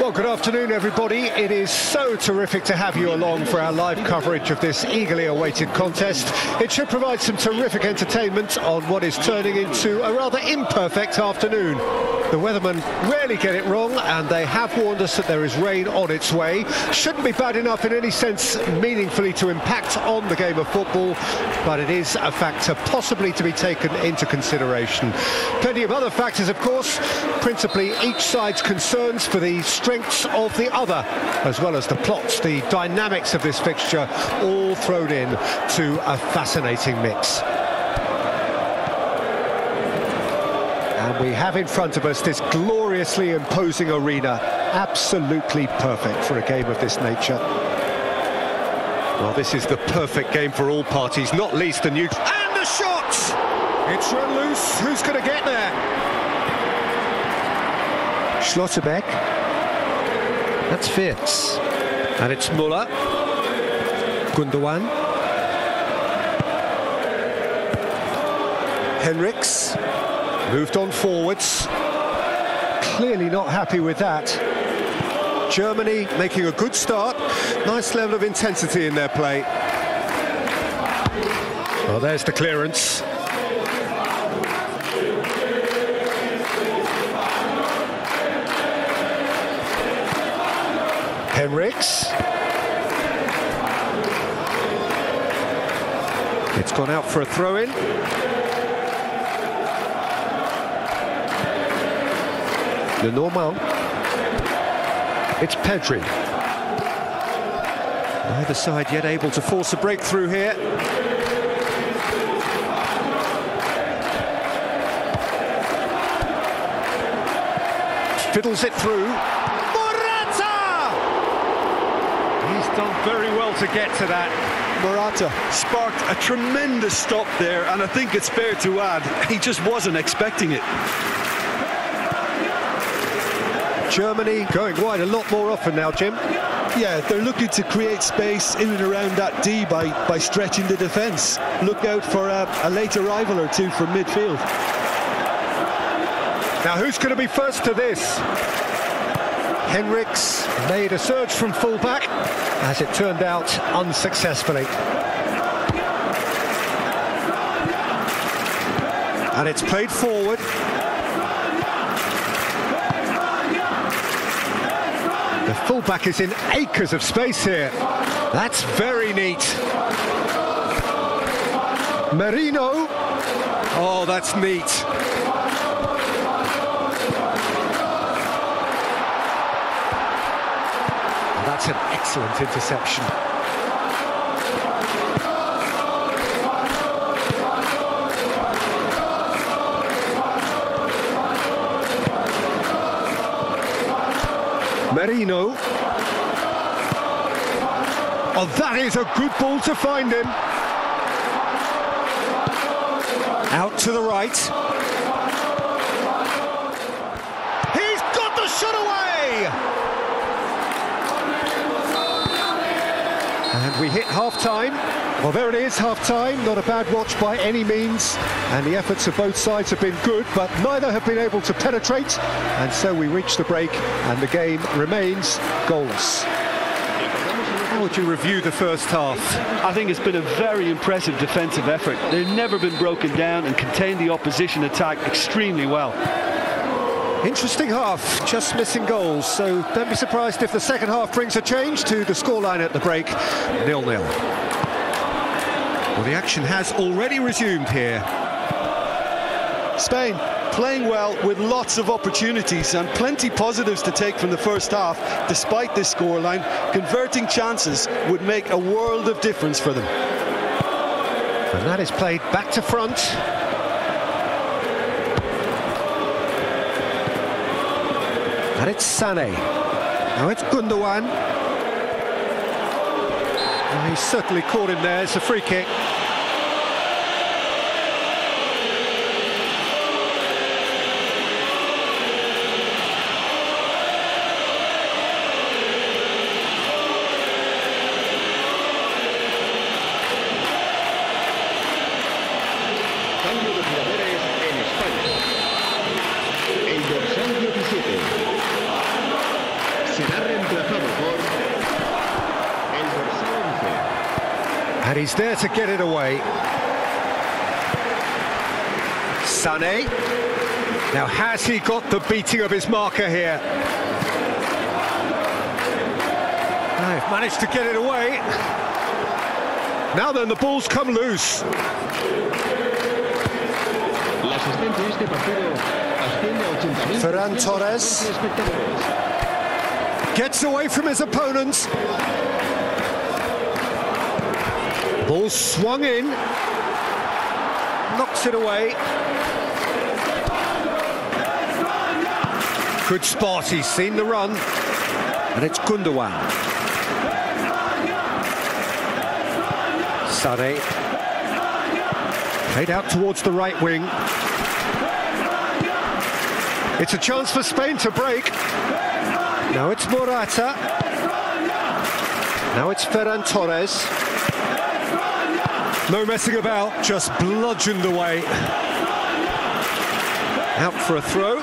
Well, good afternoon, everybody. It is so terrific to have you along for our live coverage of this eagerly awaited contest. It should provide some terrific entertainment on what is turning into a rather imperfect afternoon. The weathermen rarely get it wrong, and they have warned us that there is rain on its way. Shouldn't be bad enough in any sense meaningfully to impact on the game of football, but it is a factor possibly to be taken into consideration. Plenty of other factors, of course, principally each side's concerns for the strengths of the other, as well as the plots, the dynamics of this fixture, all thrown in to a fascinating mix. And we have in front of us this gloriously imposing arena, absolutely perfect for a game of this nature. Well, this is the perfect game for all parties, not least the new... And the shot! It's run loose. Who's going to get there? Schlotterbeck. That's Fitz. And it's Muller. Gundogan. Henrichs. Moved on forwards. Clearly not happy with that. Germany making a good start. Nice level of intensity in their play. Well, there's the clearance. Henrichs. It's gone out for a throw-in. Le Normand. It's Pedri. Neither side yet able to force a breakthrough here. Fiddles it through. Morata! He's done very well to get to that. Morata sparked a tremendous stop there, and I think it's fair to add, he just wasn't expecting it. Germany going wide a lot more often now, Jim. Yeah, they're looking to create space in and around that D by, by stretching the defence. Look out for a, a late arrival or two from midfield. Now, who's going to be first to this? Henrichs made a surge from fullback, as it turned out unsuccessfully. And it's played forward. The fullback is in acres of space here. That's very neat. Merino. Oh, that's neat. That's an excellent interception. Merino. Oh, that is a good ball to find him. Out to the right. And we hit half-time. Well, there it is, half-time. Not a bad watch by any means. And the efforts of both sides have been good, but neither have been able to penetrate. And so we reach the break, and the game remains goalless. How would you review the first half? I think it's been a very impressive defensive effort. They've never been broken down and contained the opposition attack extremely well. Interesting half, just missing goals, so don't be surprised if the second half brings a change to the scoreline at the break, nil-nil. Well, the action has already resumed here. Spain playing well with lots of opportunities and plenty positives to take from the first half. Despite this scoreline converting chances would make a world of difference for them. And that is played back to front and it's Sané now it's Gundogan. And he's certainly caught him there. It's a free kick And he's there to get it away. Sané. Now, has he got the beating of his marker here? They've managed to get it away. Now then, the ball's come loose. La asistencia a este partido asciende a 80.000 Ferran Torres. Gets away from his opponent. Ball swung in. Knocks it away. Good spot, he's seen the run. And it's Gundogan. Sade. Played out towards the right wing. It's a chance for Spain to break. Now it's Morata. Now it's Ferran Torres. No messing about, just bludgeoned away. Out for a throw.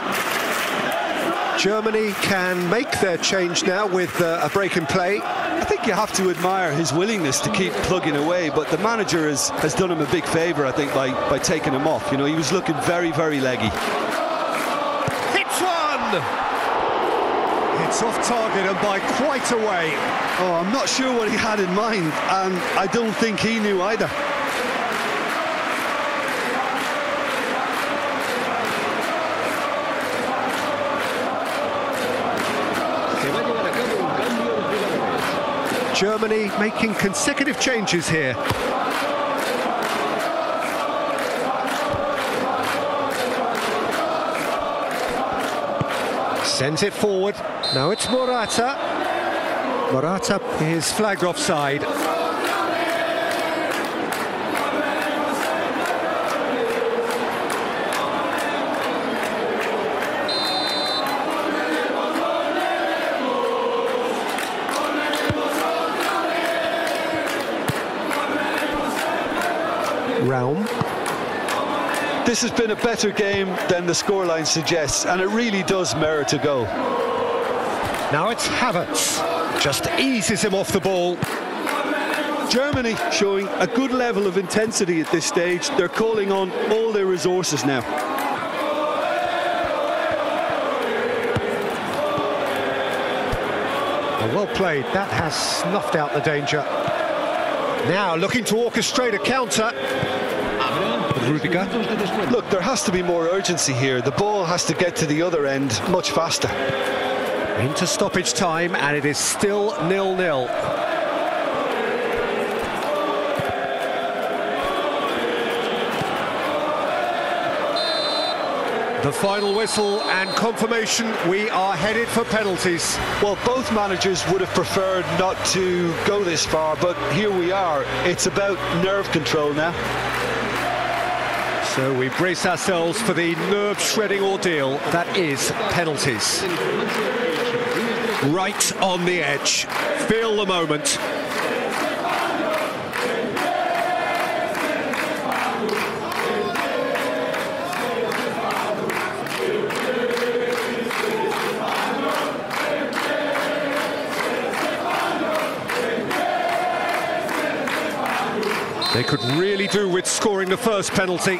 Germany can make their change now with uh, a break in play. I think you have to admire his willingness to keep plugging away, but the manager has, has done him a big favour, I think, by, by taking him off. You know, he was looking very, very leggy. Hits one! It's off target and by quite a way. Oh, I'm not sure what he had in mind, and I don't think he knew either. Germany making consecutive changes here. Sends it forward. Now it's Morata. Morata is flagged offside. This has been a better game than the scoreline suggests, and it really does merit a goal. Now it's Havertz. Just eases him off the ball. Germany showing a good level of intensity at this stage. They're calling on all their resources now. Well played. That has snuffed out the danger. Now looking to orchestrate a counter. Rudiger. minutos de descuento. Look, there has to be more urgency here. The ball has to get to the other end much faster. Into stoppage time, and it is still nil-nil. The final whistle and confirmation we are headed for penalties. Well, both managers would have preferred not to go this far, but here we are. It's about nerve control now. So we brace ourselves for the nerve-shredding ordeal that is penalties. Right on the edge. Feel the moment. Could really do with scoring the first penalty.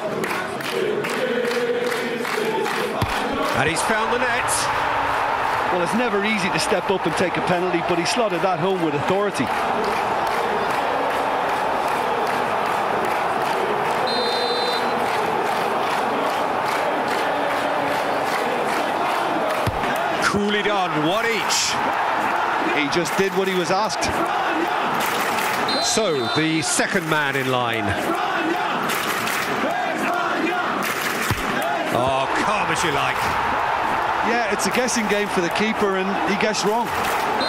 And he's found the net. Well, it's never easy to step up and take a penalty, but he slotted that home with authority. Coolly done, one each. He just did what he was asked. So, the second man in line. Oh, calm as you like. Yeah, it's a guessing game for the keeper, and he guessed wrong.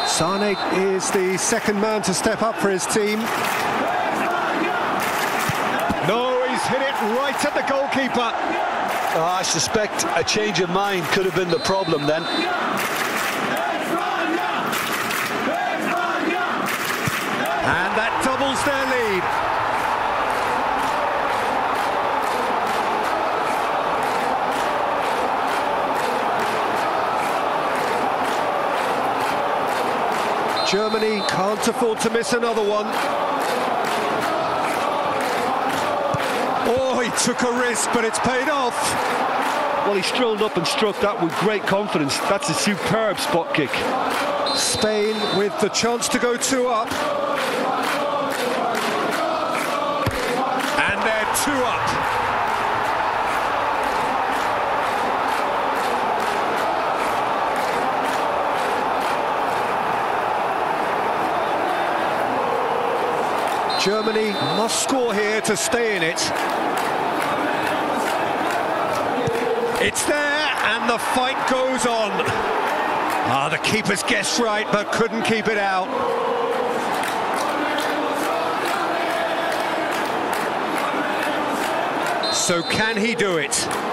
Sane is the second man to step up for his team. No, he's hit it right at the goalkeeper. Oh, I suspect a change of mind could have been the problem then. And that doubles their lead. Germany can't afford to miss another one. Oh, he took a risk, but it's paid off. Well, he strolled up and struck that with great confidence. That's a superb spot kick. Spain with the chance to go two up. Up. Germany must score here to stay in it. It's there, and the fight goes on. Ah, the keeper's guessed right, but couldn't keep it out. So can he do it?